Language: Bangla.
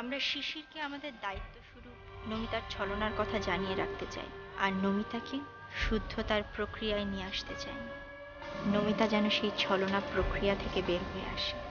আমরা শিশিরকে আমাদের দায়িত্ব শুরু নমিতার ছলনার কথা জানিয়ে রাখতে চাই, আর নমিতাকে শুদ্ধতার প্রক্রিয়ায় নিয়ে আসতে চাই। নমিতা যেন সেই ছলনা প্রক্রিয়া থেকে বের হয়ে আসে।